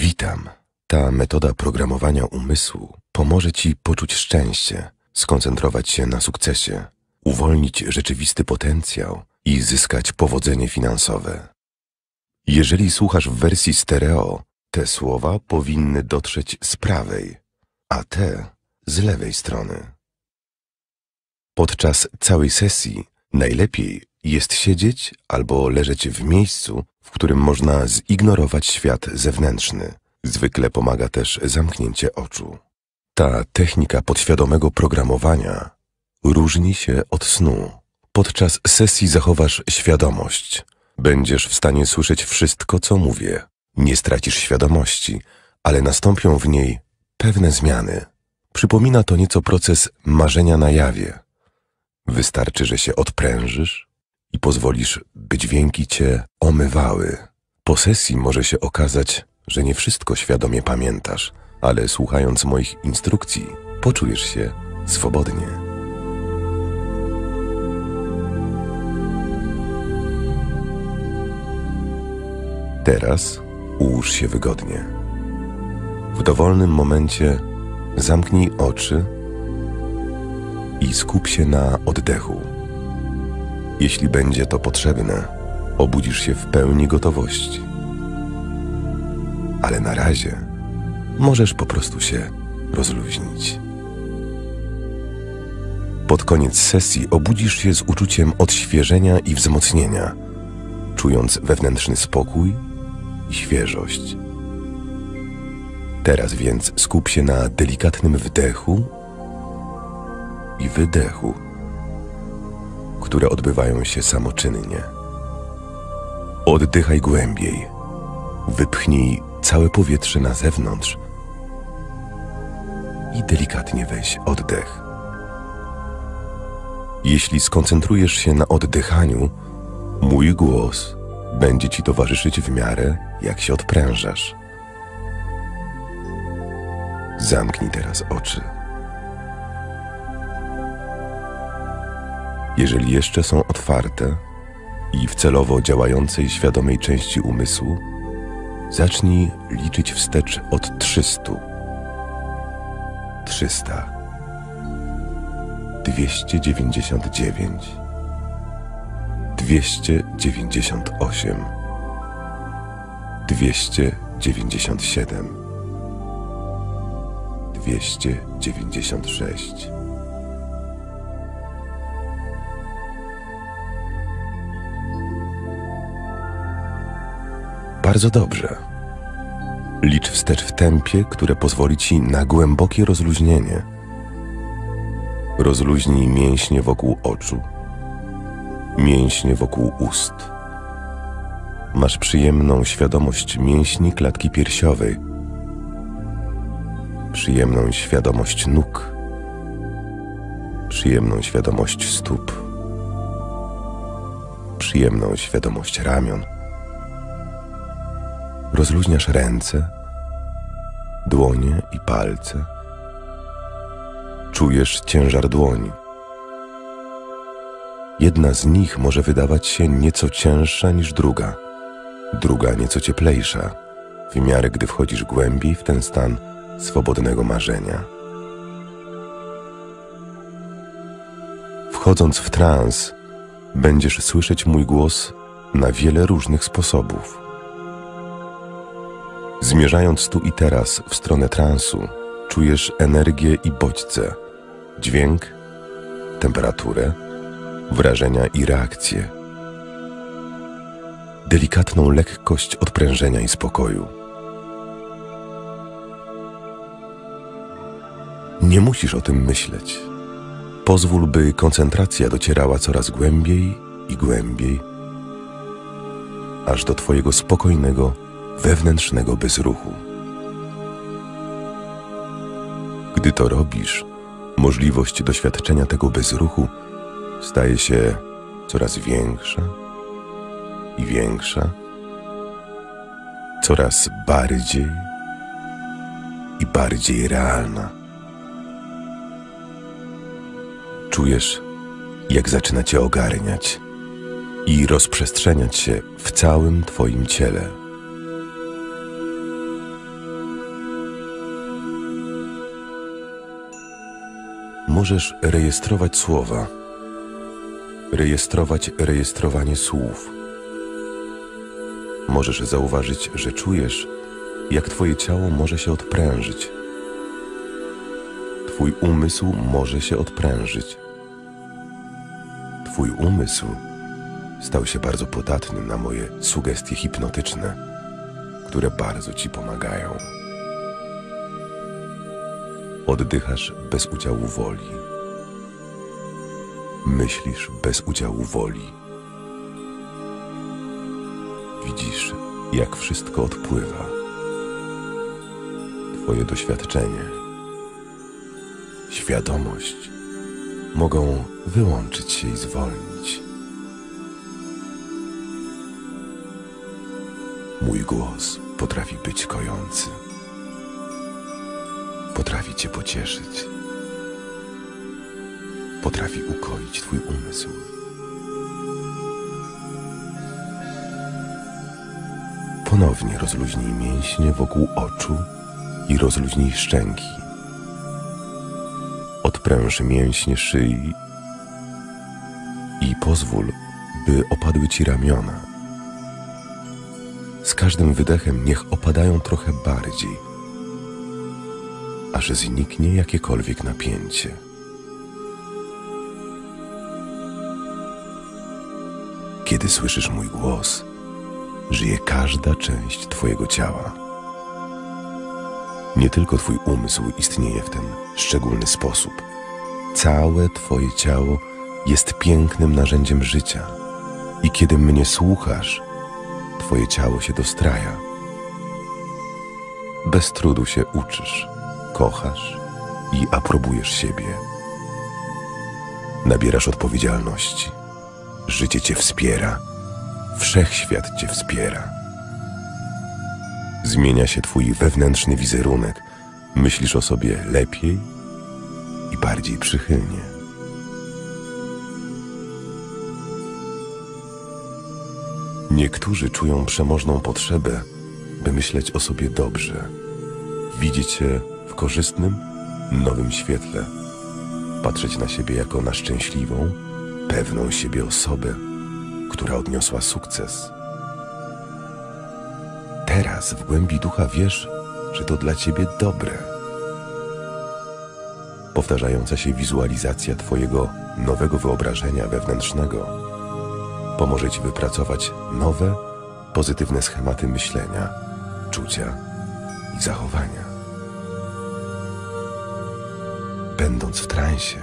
Witam. Ta metoda programowania umysłu pomoże Ci poczuć szczęście, skoncentrować się na sukcesie, uwolnić rzeczywisty potencjał i zyskać powodzenie finansowe. Jeżeli słuchasz w wersji stereo, te słowa powinny dotrzeć z prawej, a te z lewej strony. Podczas całej sesji najlepiej jest siedzieć albo leżeć w miejscu, w którym można zignorować świat zewnętrzny. Zwykle pomaga też zamknięcie oczu. Ta technika podświadomego programowania różni się od snu. Podczas sesji zachowasz świadomość. Będziesz w stanie słyszeć wszystko, co mówię. Nie stracisz świadomości, ale nastąpią w niej pewne zmiany. Przypomina to nieco proces marzenia na jawie. Wystarczy, że się odprężysz i pozwolisz, by dźwięki cię omywały. Po sesji może się okazać, że nie wszystko świadomie pamiętasz, ale słuchając moich instrukcji, poczujesz się swobodnie. Teraz ułóż się wygodnie. W dowolnym momencie zamknij oczy i skup się na oddechu. Jeśli będzie to potrzebne, obudzisz się w pełni gotowości. Ale na razie możesz po prostu się rozluźnić. Pod koniec sesji obudzisz się z uczuciem odświeżenia i wzmocnienia, czując wewnętrzny spokój i świeżość. Teraz więc skup się na delikatnym wdechu i wydechu, które odbywają się samoczynnie. Oddychaj głębiej. Wypchnij całe powietrze na zewnątrz i delikatnie weź oddech. Jeśli skoncentrujesz się na oddychaniu, mój głos będzie ci towarzyszyć w miarę, jak się odprężasz. Zamknij teraz oczy. Jeżeli jeszcze są otwarte i w celowo działającej świadomej części umysłu, zacznij liczyć wstecz od 300. 300. 299. 298. 297. 296. Bardzo dobrze. Licz wstecz w tempie, które pozwoli ci na głębokie rozluźnienie. Rozluźnij mięśnie wokół oczu, mięśnie wokół ust. Masz przyjemną świadomość mięśni klatki piersiowej, przyjemną świadomość nóg, przyjemną świadomość stóp, przyjemną świadomość ramion Rozluźniasz ręce, dłonie i palce. Czujesz ciężar dłoni. Jedna z nich może wydawać się nieco cięższa niż druga, druga nieco cieplejsza, w miarę gdy wchodzisz głębiej w ten stan swobodnego marzenia. Wchodząc w trans, będziesz słyszeć mój głos na wiele różnych sposobów. Zmierzając tu i teraz w stronę transu, czujesz energię i bodźce, dźwięk, temperaturę, wrażenia i reakcje. Delikatną lekkość odprężenia i spokoju. Nie musisz o tym myśleć. Pozwól, by koncentracja docierała coraz głębiej i głębiej, aż do Twojego spokojnego, wewnętrznego bezruchu. Gdy to robisz, możliwość doświadczenia tego bezruchu staje się coraz większa i większa, coraz bardziej i bardziej realna. Czujesz, jak zaczyna cię ogarniać i rozprzestrzeniać się w całym Twoim ciele. Możesz rejestrować słowa, rejestrować rejestrowanie słów. Możesz zauważyć, że czujesz, jak Twoje ciało może się odprężyć. Twój umysł może się odprężyć. Twój umysł stał się bardzo podatny na moje sugestie hipnotyczne, które bardzo Ci pomagają. Oddychasz bez udziału woli. Myślisz bez udziału woli. Widzisz, jak wszystko odpływa. Twoje doświadczenie, świadomość mogą wyłączyć się i zwolnić. Mój głos potrafi być kojący. Potrafi Cię pocieszyć. Potrafi ukoić Twój umysł. Ponownie rozluźnij mięśnie wokół oczu i rozluźnij szczęki. Odpręż mięśnie szyi i pozwól, by opadły Ci ramiona. Z każdym wydechem niech opadają trochę bardziej, aż zniknie jakiekolwiek napięcie. Kiedy słyszysz mój głos, żyje każda część Twojego ciała. Nie tylko Twój umysł istnieje w ten szczególny sposób. Całe Twoje ciało jest pięknym narzędziem życia. I kiedy mnie słuchasz, Twoje ciało się dostraja. Bez trudu się uczysz, kochasz i aprobujesz siebie. Nabierasz odpowiedzialności. Życie Cię wspiera. Wszechświat Cię wspiera. Zmienia się Twój wewnętrzny wizerunek. Myślisz o sobie lepiej i bardziej przychylnie. Niektórzy czują przemożną potrzebę, by myśleć o sobie dobrze, widzieć się w korzystnym, nowym świetle, patrzeć na siebie jako na szczęśliwą, pewną siebie osobę, która odniosła sukces. Teraz w głębi ducha wiesz, że to dla ciebie dobre. Powtarzająca się wizualizacja Twojego nowego wyobrażenia wewnętrznego pomoże Ci wypracować nowe, pozytywne schematy myślenia, czucia i zachowania. Będąc w transie,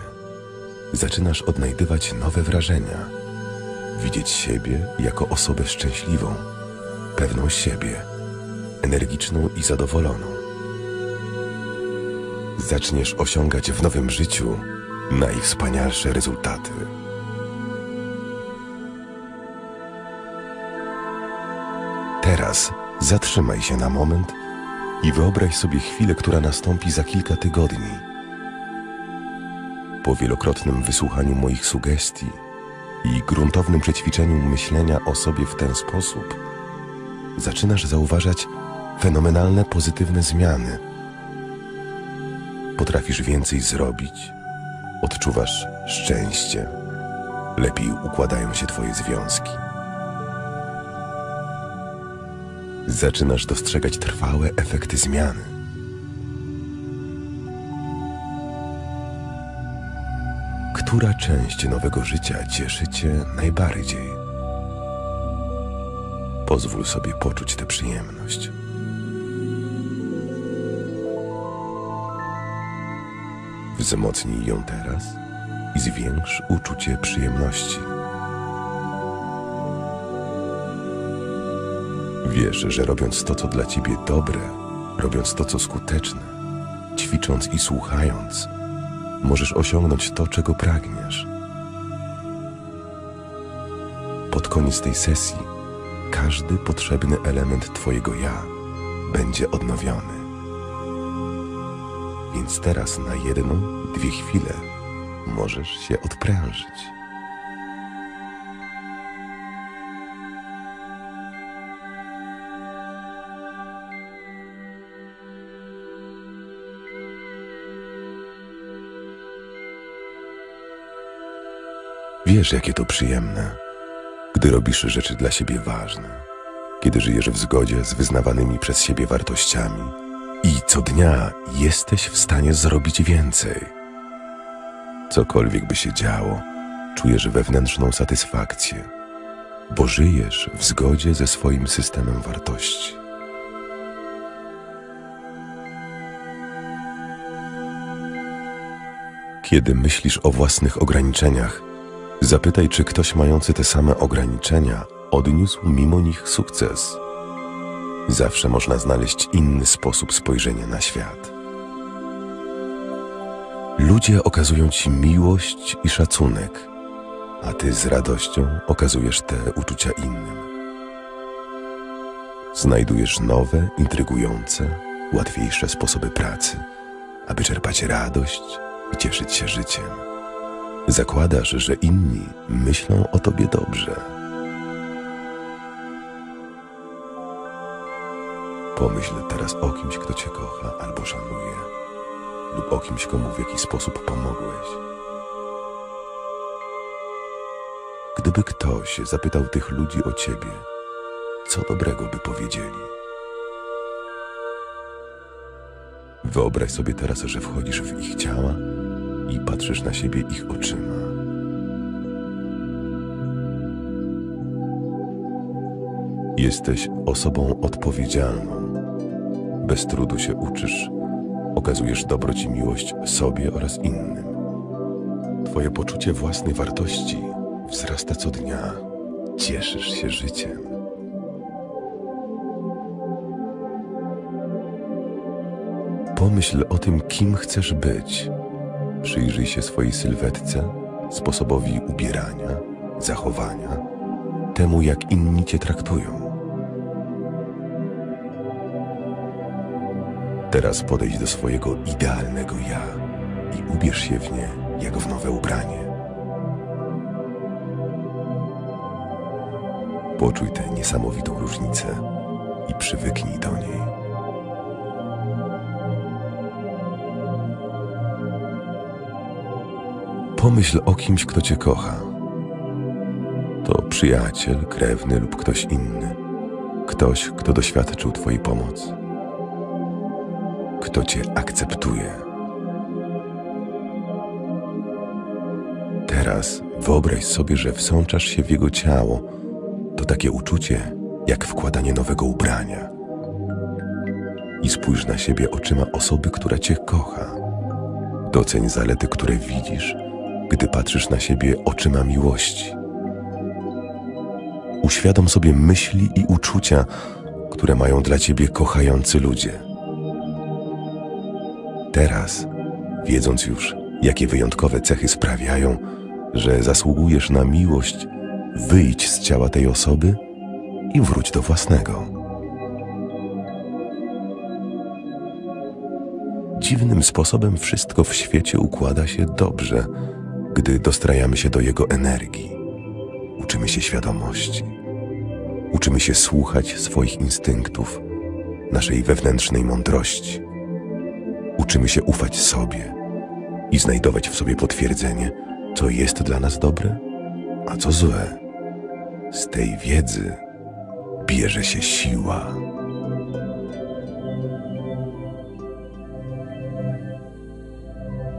zaczynasz odnajdywać nowe wrażenia, widzieć siebie jako osobę szczęśliwą, pewną siebie, energiczną i zadowoloną. Zaczniesz osiągać w nowym życiu najwspanialsze rezultaty. Teraz zatrzymaj się na moment i wyobraź sobie chwilę, która nastąpi za kilka tygodni. Po wielokrotnym wysłuchaniu moich sugestii i gruntownym przećwiczeniu myślenia o sobie w ten sposób, zaczynasz zauważać fenomenalne pozytywne zmiany. Potrafisz więcej zrobić, odczuwasz szczęście, lepiej układają się Twoje związki. zaczynasz dostrzegać trwałe efekty zmiany. Która część nowego życia cieszy Cię najbardziej? Pozwól sobie poczuć tę przyjemność. Wzmocnij ją teraz i zwiększ uczucie przyjemności. Wiesz, że robiąc to, co dla ciebie dobre, robiąc to, co skuteczne, ćwicząc i słuchając, możesz osiągnąć to, czego pragniesz. Pod koniec tej sesji każdy potrzebny element Twojego ja będzie odnowiony. Więc teraz na jedną, dwie chwile możesz się odprężyć. Wiesz, jakie to przyjemne, gdy robisz rzeczy dla siebie ważne, kiedy żyjesz w zgodzie z wyznawanymi przez siebie wartościami i co dnia jesteś w stanie zrobić więcej. Cokolwiek by się działo, czujesz wewnętrzną satysfakcję, bo żyjesz w zgodzie ze swoim systemem wartości. Kiedy myślisz o własnych ograniczeniach, zapytaj, czy ktoś mający te same ograniczenia odniósł mimo nich sukces. Zawsze można znaleźć inny sposób spojrzenia na świat. Ludzie okazują ci miłość i szacunek, a ty z radością okazujesz te uczucia innym. Znajdujesz nowe, intrygujące, łatwiejsze sposoby pracy, aby czerpać radość i cieszyć się życiem. Zakładasz, że inni myślą o tobie dobrze. Pomyśl teraz o kimś, kto cię kocha albo szanuje, lub o kimś, komu w jakiś sposób pomogłeś. Gdyby ktoś zapytał tych ludzi o ciebie, co dobrego by powiedzieli? Wyobraź sobie teraz, że wchodzisz w ich ciała i patrzysz na siebie ich oczyma. Jesteś osobą odpowiedzialną. Bez trudu się uczysz, okazujesz dobroć i miłość sobie oraz innym. Twoje poczucie własnej wartości wzrasta co dnia. Cieszysz się życiem. Pomyśl o tym, kim chcesz być. Przyjrzyj się swojej sylwetce, sposobowi ubierania, zachowania, temu jak inni cię traktują. Teraz podejdź do swojego idealnego ja i ubierz się w nie jak w nowe ubranie. Poczuj tę niesamowitą różnicę i przywyknij do niej. Pomyśl o kimś, kto cię kocha. To przyjaciel, krewny lub ktoś inny. Ktoś, kto doświadczył Twojej pomocy. Kto Cię akceptuje. Teraz wyobraź sobie, że wsączasz się w jego ciało. To takie uczucie, jak wkładanie nowego ubrania. I spójrz na siebie oczyma osoby, która Cię kocha. Doceń zalety, które widzisz gdy patrzysz na siebie oczyma miłości. Uświadom sobie myśli i uczucia, które mają dla ciebie kochający ludzie. Teraz, wiedząc już, jakie wyjątkowe cechy sprawiają, że zasługujesz na miłość, wyjdź z ciała tej osoby i wróć do własnego. Dziwnym sposobem wszystko w świecie układa się dobrze gdy dostrajamy się do Jego energii. Uczymy się świadomości. Uczymy się słuchać swoich instynktów, naszej wewnętrznej mądrości. Uczymy się ufać sobie i znajdować w sobie potwierdzenie, co jest dla nas dobre, a co złe. Z tej wiedzy bierze się siła.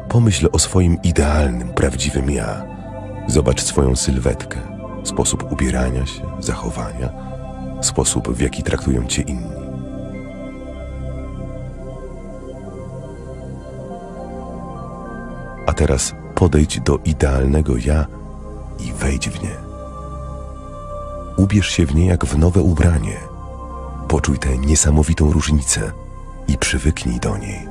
Pomyśl o swoim idealnym, prawdziwym ja. Zobacz swoją sylwetkę, sposób ubierania się, zachowania, sposób w jaki traktują cię inni. A teraz podejdź do idealnego ja i wejdź w nie. Ubierz się w nie jak w nowe ubranie. Poczuj tę niesamowitą różnicę i przywyknij do niej.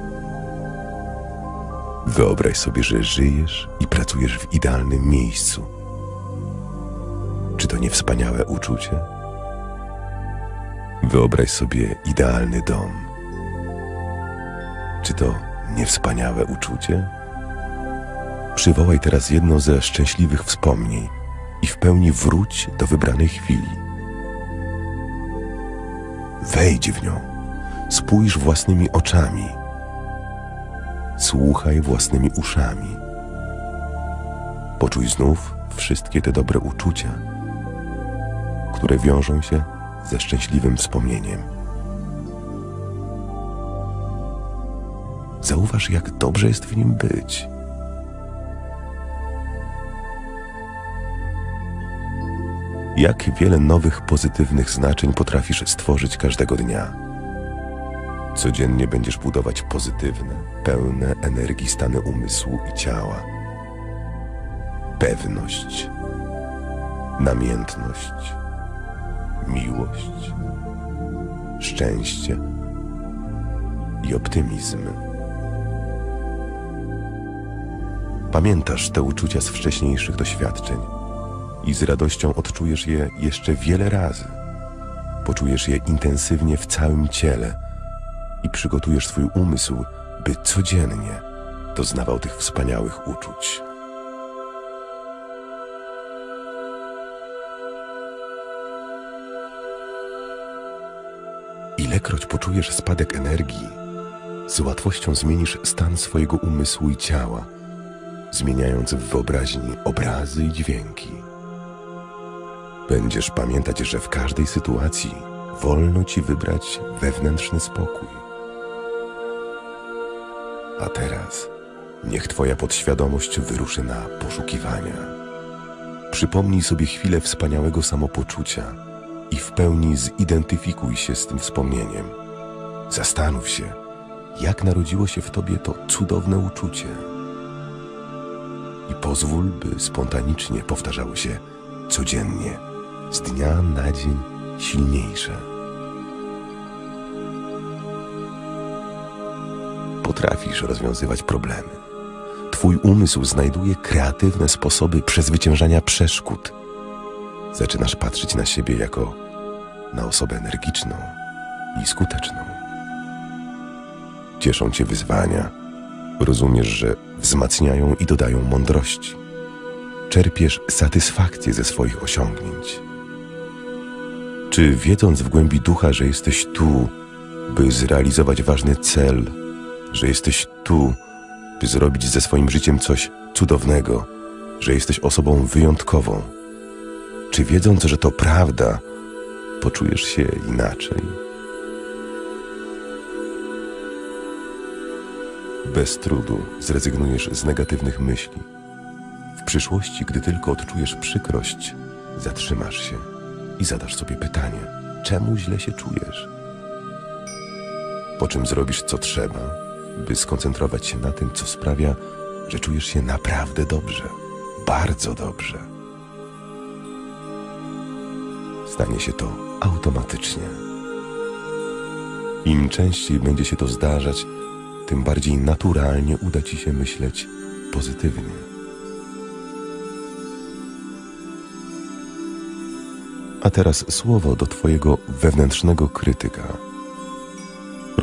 Wyobraź sobie, że żyjesz i pracujesz w idealnym miejscu. Czy to nie wspaniałe uczucie? Wyobraź sobie idealny dom. Czy to nie wspaniałe uczucie? Przywołaj teraz jedno ze szczęśliwych wspomnień i w pełni wróć do wybranej chwili. Wejdź w nią, spójrz własnymi oczami Słuchaj własnymi uszami. Poczuj znów, wszystkie te dobre uczucia, które wiążą się ze szczęśliwym wspomnieniem. Zauważ, jak dobrze jest w nim być. Jak wiele nowych pozytywnych znaczeń potrafisz stworzyć każdego dnia. Codziennie będziesz budować pozytywne, pełne energii stany umysłu i ciała. Pewność, namiętność, miłość, szczęście i optymizm. Pamiętasz te uczucia z wcześniejszych doświadczeń i z radością odczujesz je jeszcze wiele razy. Poczujesz je intensywnie w całym ciele i przygotujesz swój umysł, by codziennie doznawał tych wspaniałych uczuć. Ilekroć poczujesz spadek energii, z łatwością zmienisz stan swojego umysłu i ciała, zmieniając w wyobraźni obrazy i dźwięki. Będziesz pamiętać, że w każdej sytuacji wolno ci wybrać wewnętrzny spokój. A teraz niech Twoja podświadomość wyruszy na poszukiwania. Przypomnij sobie chwilę wspaniałego samopoczucia i w pełni zidentyfikuj się z tym wspomnieniem. Zastanów się, jak narodziło się w Tobie to cudowne uczucie. I pozwól, by spontanicznie powtarzało się codziennie, z dnia na dzień silniejsze. Potrafisz rozwiązywać problemy. Twój umysł znajduje kreatywne sposoby przezwyciężania przeszkód. Zaczynasz patrzeć na siebie jako na osobę energiczną i skuteczną. Cieszą cię wyzwania. Rozumiesz, że wzmacniają i dodają mądrości. Czerpiesz satysfakcję ze swoich osiągnięć. Czy wiedząc w głębi ducha, że jesteś tu, by zrealizować ważny cel, że jesteś tu, by zrobić ze swoim życiem coś cudownego, że jesteś osobą wyjątkową, czy wiedząc, że to prawda, poczujesz się inaczej? Bez trudu zrezygnujesz z negatywnych myśli. W przyszłości, gdy tylko odczujesz przykrość, zatrzymasz się i zadasz sobie pytanie, czemu źle się czujesz? Po czym zrobisz co trzeba, by skoncentrować się na tym, co sprawia, że czujesz się naprawdę dobrze, bardzo dobrze. Stanie się to automatycznie. Im częściej będzie się to zdarzać, tym bardziej naturalnie uda ci się myśleć pozytywnie. A teraz słowo do Twojego wewnętrznego krytyka.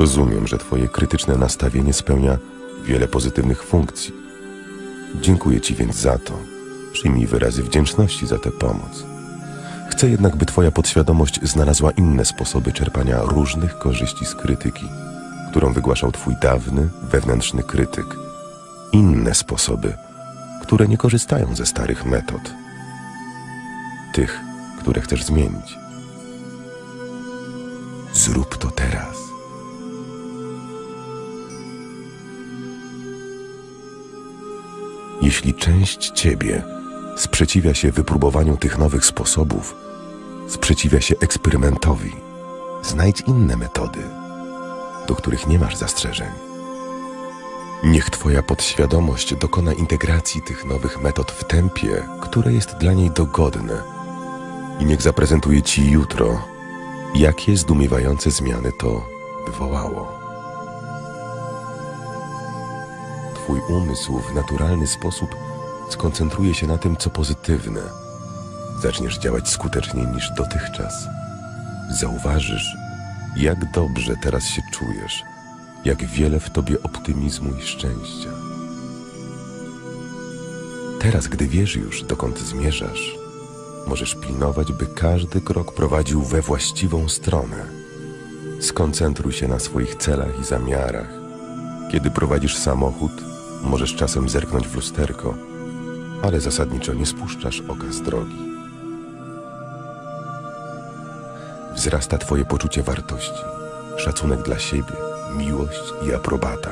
Rozumiem, że Twoje krytyczne nastawienie spełnia wiele pozytywnych funkcji. Dziękuję Ci więc za to. Przyjmij wyrazy wdzięczności za tę pomoc. Chcę jednak, by Twoja podświadomość znalazła inne sposoby czerpania różnych korzyści z krytyki, którą wygłaszał Twój dawny, wewnętrzny krytyk. Inne sposoby, które nie korzystają ze starych metod. Tych, które chcesz zmienić. Zrób to teraz. Jeśli część ciebie sprzeciwia się wypróbowaniu tych nowych sposobów, sprzeciwia się eksperymentowi, znajdź inne metody, do których nie masz zastrzeżeń. Niech Twoja podświadomość dokona integracji tych nowych metod w tempie, które jest dla niej dogodne, i niech zaprezentuje Ci jutro, jakie zdumiewające zmiany to wywołało. Twój umysł w naturalny sposób skoncentruje się na tym, co pozytywne. Zaczniesz działać skuteczniej niż dotychczas. Zauważysz, jak dobrze teraz się czujesz, jak wiele w tobie optymizmu i szczęścia. Teraz, gdy wiesz już, dokąd zmierzasz, możesz pilnować, by każdy krok prowadził we właściwą stronę. Skoncentruj się na swoich celach i zamiarach. Kiedy prowadzisz samochód, możesz czasem zerknąć w lusterko ale zasadniczo nie spuszczasz oka z drogi. Wzrasta Twoje poczucie wartości, szacunek dla siebie, miłość i aprobata.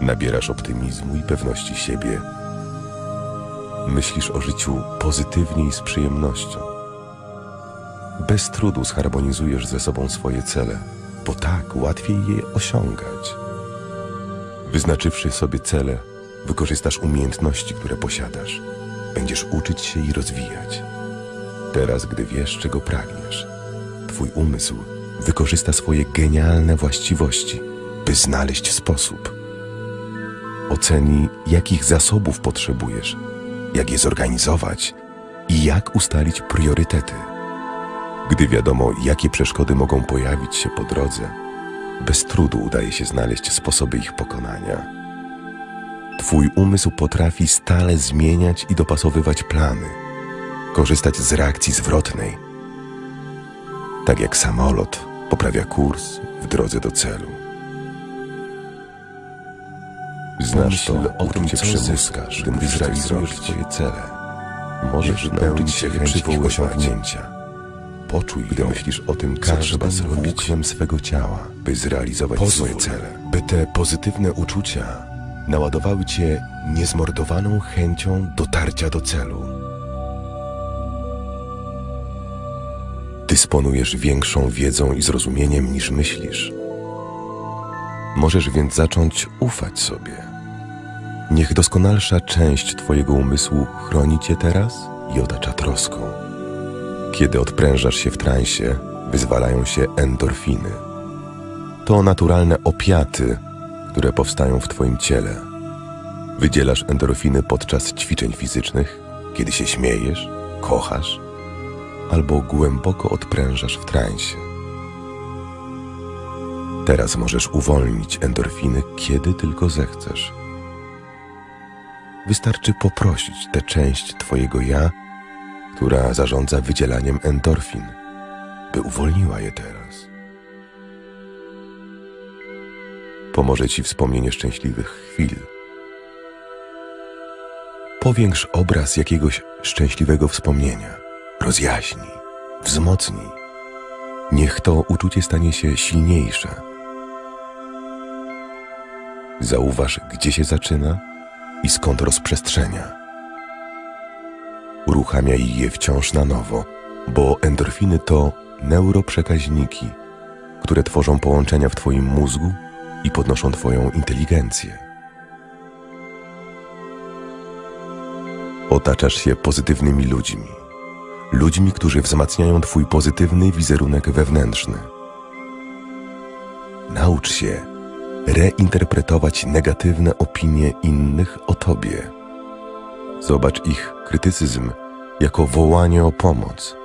Nabierasz optymizmu i pewności siebie. Myślisz o życiu pozytywnie i z przyjemnością. Bez trudu zharmonizujesz ze sobą swoje cele, bo tak łatwiej je osiągać. Wyznaczywszy sobie cele, wykorzystasz umiejętności, które posiadasz. Będziesz uczyć się i rozwijać. Teraz, gdy wiesz, czego pragniesz, Twój umysł wykorzysta swoje genialne właściwości, by znaleźć sposób. Oceni, jakich zasobów potrzebujesz, jak je zorganizować i jak ustalić priorytety. Gdy wiadomo, jakie przeszkody mogą pojawić się po drodze, bez trudu udaje się znaleźć sposoby ich pokonania. Twój umysł potrafi stale zmieniać i dopasowywać plany, korzystać z reakcji zwrotnej. Tak jak samolot poprawia kurs w drodze do celu. Znasz to, co przymuska, gdy zrealizujesz chcesz swoje cele. Możesz nauczyć się chęci ich osiągnięcia. Poczuj, gdy ją, myślisz o tym co trzeba zrobić. swego ciała, by zrealizować Pozwól, swoje cele. By te pozytywne uczucia naładowały cię niezmordowaną chęcią dotarcia do celu. Dysponujesz większą wiedzą i zrozumieniem niż myślisz. Możesz więc zacząć ufać sobie. Niech doskonalsza część Twojego umysłu chroni Cię teraz i otacza troską. Kiedy odprężasz się w transie, wyzwalają się endorfiny. To naturalne opiaty, które powstają w Twoim ciele. Wydzielasz endorfiny podczas ćwiczeń fizycznych, kiedy się śmiejesz, kochasz albo głęboko odprężasz w transie. Teraz możesz uwolnić endorfiny, kiedy tylko zechcesz. Wystarczy poprosić tę część Twojego ja, która zarządza wydzielaniem endorfin, by uwolniła je teraz. Pomoże Ci wspomnienie szczęśliwych chwil. Powiększ obraz jakiegoś szczęśliwego wspomnienia, rozjaśnij, wzmocnij. Niech to uczucie stanie się silniejsze. Zauważ, gdzie się zaczyna i skąd rozprzestrzenia. Uruchamiaj je wciąż na nowo, bo endorfiny to neuroprzekaźniki, które tworzą połączenia w Twoim mózgu i podnoszą Twoją inteligencję. Otaczasz się pozytywnymi ludźmi, ludźmi, którzy wzmacniają Twój pozytywny wizerunek wewnętrzny. Naucz się reinterpretować negatywne opinie innych o Tobie. Zobacz ich krytycyzm jako wołanie o pomoc.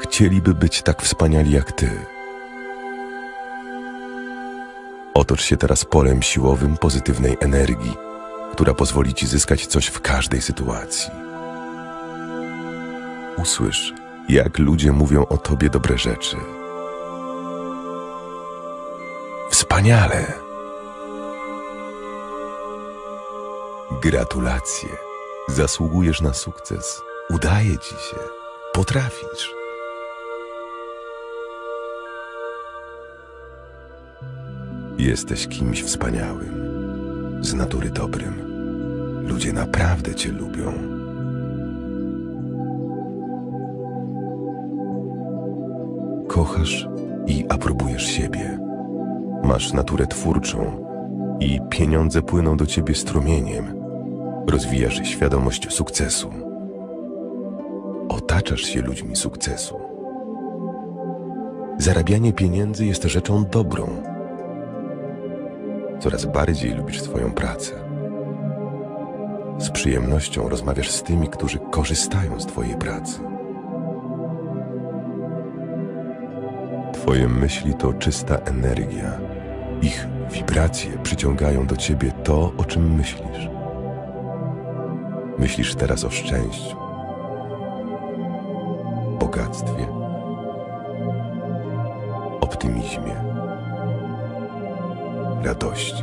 Chcieliby być tak wspaniali jak Ty. Otocz się teraz polem siłowym pozytywnej energii, która pozwoli Ci zyskać coś w każdej sytuacji. Usłysz, jak ludzie mówią o Tobie dobre rzeczy. Wspaniale! Gratulacje! Zasługujesz na sukces. Udaje Ci się. Potrafisz. Jesteś kimś wspaniałym, z natury dobrym. Ludzie naprawdę Cię lubią. Kochasz i aprobujesz siebie. Masz naturę twórczą i pieniądze płyną do Ciebie strumieniem. Rozwijasz świadomość sukcesu. Otaczasz się ludźmi sukcesu. Zarabianie pieniędzy jest rzeczą dobrą. Coraz bardziej lubisz swoją pracę. Z przyjemnością rozmawiasz z tymi, którzy korzystają z Twojej pracy. Twoje myśli to czysta energia. Ich wibracje przyciągają do Ciebie to, o czym myślisz. Myślisz teraz o szczęściu, bogactwie, optymizmie, radości,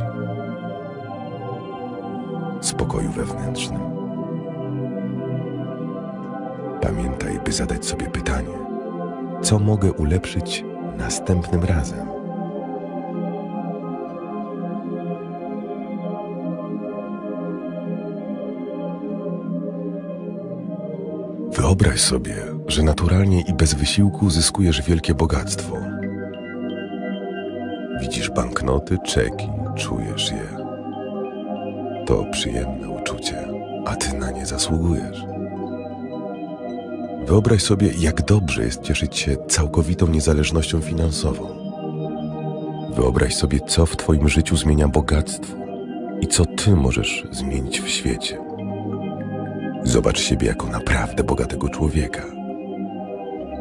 spokoju wewnętrznym. Pamiętaj, by zadać sobie pytanie, co mogę ulepszyć następnym razem. Wyobraź sobie, że naturalnie i bez wysiłku zyskujesz wielkie bogactwo. Widzisz banknoty, czeki, czujesz je. To przyjemne uczucie, a ty na nie zasługujesz. Wyobraź sobie, jak dobrze jest cieszyć się całkowitą niezależnością finansową. Wyobraź sobie, co w Twoim życiu zmienia bogactwo i co Ty możesz zmienić w świecie. Zobacz siebie jako naprawdę bogatego człowieka.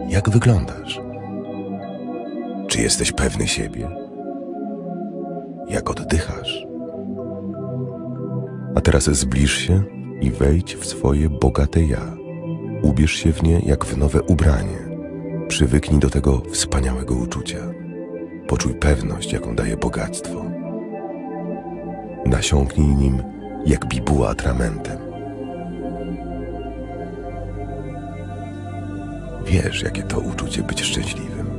Jak wyglądasz? Czy jesteś pewny siebie? Jak oddychasz? A teraz zbliż się i wejdź w swoje bogate ja. Ubierz się w nie jak w nowe ubranie. Przywyknij do tego wspaniałego uczucia. Poczuj pewność, jaką daje bogactwo. Nasiąknij nim jak bibuła atramentem. Wiesz, jakie to uczucie być szczęśliwym.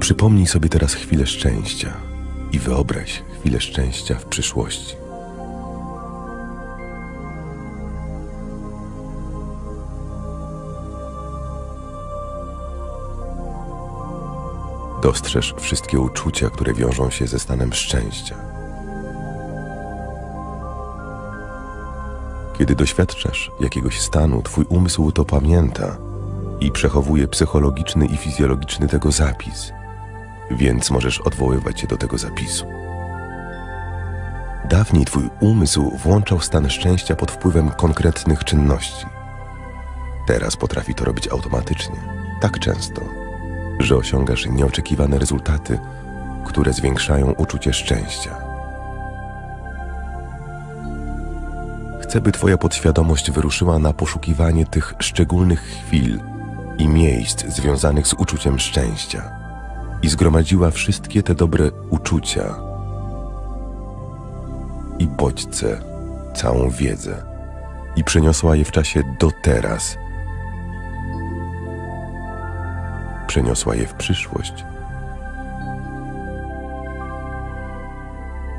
Przypomnij sobie teraz chwilę szczęścia i wyobraź chwilę szczęścia w przyszłości. Dostrzeż wszystkie uczucia, które wiążą się ze stanem szczęścia. Kiedy doświadczasz jakiegoś stanu, twój umysł to pamięta i przechowuje psychologiczny i fizjologiczny tego zapis, więc możesz odwoływać się do tego zapisu. Dawniej twój umysł włączał stan szczęścia pod wpływem konkretnych czynności. Teraz potrafi to robić automatycznie, tak często, że osiągasz nieoczekiwane rezultaty, które zwiększają uczucie szczęścia. Chcę, by Twoja podświadomość wyruszyła na poszukiwanie tych szczególnych chwil i miejsc związanych z uczuciem szczęścia i zgromadziła wszystkie te dobre uczucia i bodźce, całą wiedzę i przeniosła je w czasie do teraz. Przeniosła je w przyszłość.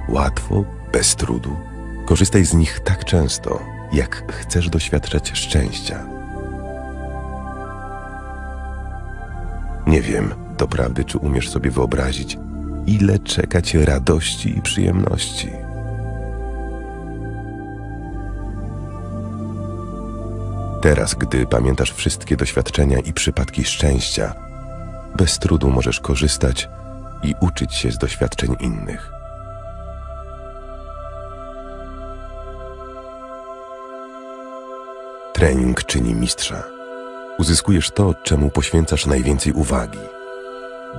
Łatwo, bez trudu. Korzystaj z nich tak często, jak chcesz doświadczać szczęścia. Nie wiem, doprawdy, czy umiesz sobie wyobrazić, ile czeka cię radości i przyjemności. Teraz, gdy pamiętasz wszystkie doświadczenia i przypadki szczęścia, bez trudu możesz korzystać i uczyć się z doświadczeń innych. Trening czyni mistrza. Uzyskujesz to, czemu poświęcasz najwięcej uwagi.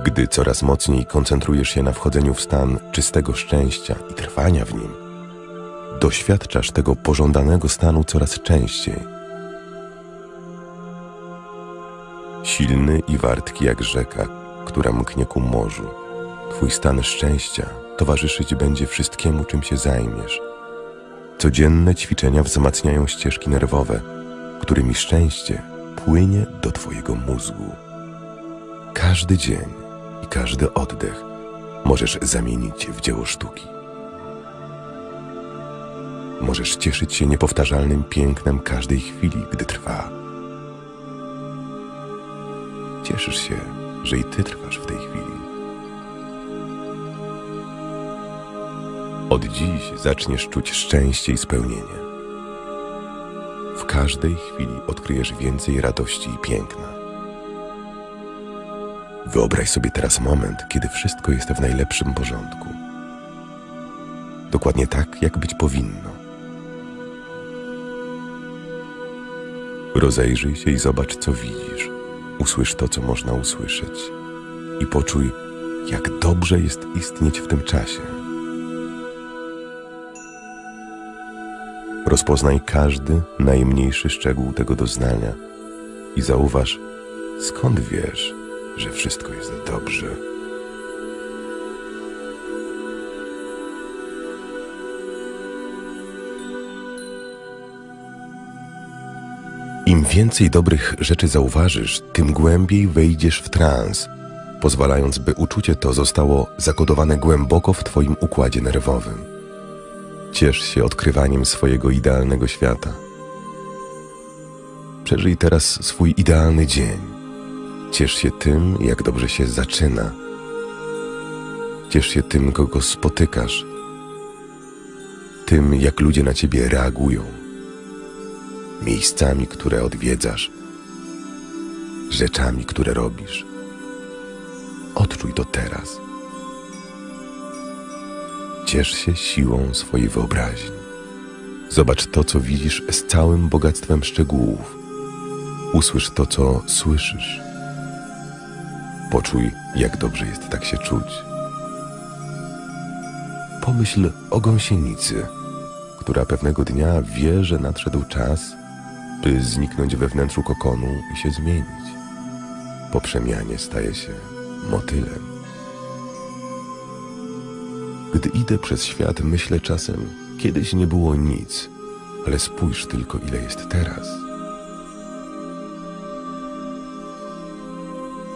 Gdy coraz mocniej koncentrujesz się na wchodzeniu w stan czystego szczęścia i trwania w nim, doświadczasz tego pożądanego stanu coraz częściej. Silny i wartki jak rzeka, która mknie ku morzu, Twój stan szczęścia towarzyszyć będzie wszystkiemu, czym się zajmiesz. Codzienne ćwiczenia wzmacniają ścieżki nerwowe, którymi szczęście płynie do Twojego mózgu. Każdy dzień i każdy oddech możesz zamienić w dzieło sztuki. Możesz cieszyć się niepowtarzalnym pięknem każdej chwili, gdy trwa. Cieszysz się, że i Ty trwasz w tej chwili. Od dziś zaczniesz czuć szczęście i spełnienie. Każdej chwili odkryjesz więcej radości i piękna. Wyobraź sobie teraz moment, kiedy wszystko jest w najlepszym porządku. Dokładnie tak, jak być powinno. Rozejrzyj się i zobacz, co widzisz. Usłysz to, co można usłyszeć. I poczuj, jak dobrze jest istnieć w tym czasie. Rozpoznaj każdy najmniejszy szczegół tego doznania i zauważ, skąd wiesz, że wszystko jest dobrze. Im więcej dobrych rzeczy zauważysz, tym głębiej wejdziesz w trans, pozwalając, by uczucie to zostało zakodowane głęboko w Twoim układzie nerwowym. Ciesz się odkrywaniem swojego idealnego świata. Przeżyj teraz swój idealny dzień. Ciesz się tym, jak dobrze się zaczyna. Ciesz się tym, kogo spotykasz. Tym, jak ludzie na ciebie reagują. Miejscami, które odwiedzasz. Rzeczami, które robisz. Odczuj to teraz. Ciesz się siłą swojej wyobraźni. Zobacz to, co widzisz z całym bogactwem szczegółów. Usłysz to, co słyszysz. Poczuj, jak dobrze jest tak się czuć. Pomyśl o gąsienicy, która pewnego dnia wie, że nadszedł czas, by zniknąć we wnętrzu kokonu i się zmienić. Po przemianie staje się motylem. Gdy idę przez świat, myślę czasem, kiedyś nie było nic, ale spójrz tylko, ile jest teraz.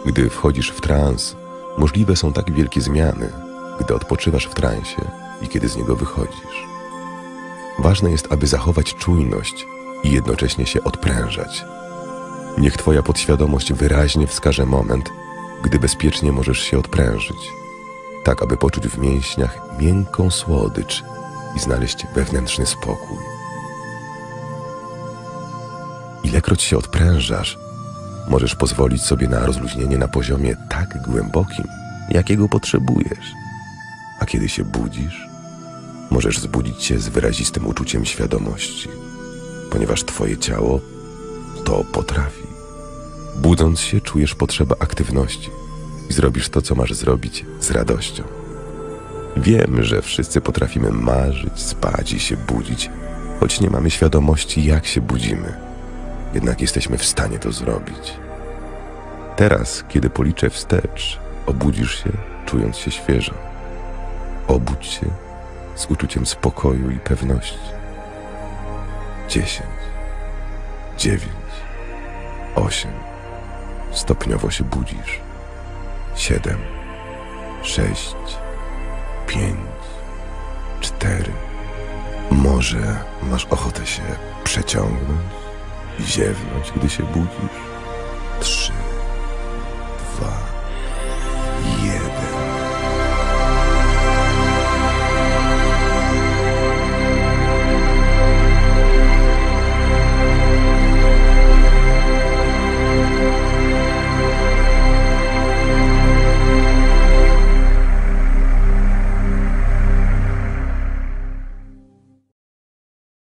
Gdy wchodzisz w trans, możliwe są tak wielkie zmiany, gdy odpoczywasz w transie i kiedy z niego wychodzisz. Ważne jest, aby zachować czujność i jednocześnie się odprężać. Niech Twoja podświadomość wyraźnie wskaże moment, gdy bezpiecznie możesz się odprężyć, tak aby poczuć w mięśniach miękką słodycz i znaleźć wewnętrzny spokój. Ilekroć się odprężasz, możesz pozwolić sobie na rozluźnienie na poziomie tak głębokim, jakiego potrzebujesz. A kiedy się budzisz, możesz zbudzić się z wyrazistym uczuciem świadomości, ponieważ Twoje ciało to potrafi. Budząc się, czujesz potrzebę aktywności i zrobisz to, co masz zrobić z radością. Wiem, że wszyscy potrafimy marzyć, spać i się budzić, choć nie mamy świadomości, jak się budzimy. Jednak jesteśmy w stanie to zrobić. Teraz, kiedy policzę wstecz, obudzisz się, czując się świeżo. Obudź się z uczuciem spokoju i pewności. Dziesięć, dziewięć, osiem. Stopniowo się budzisz. Siedem, sześć, pięć, cztery. Może masz ochotę się przeciągnąć i ziewnąć, gdy się budzisz?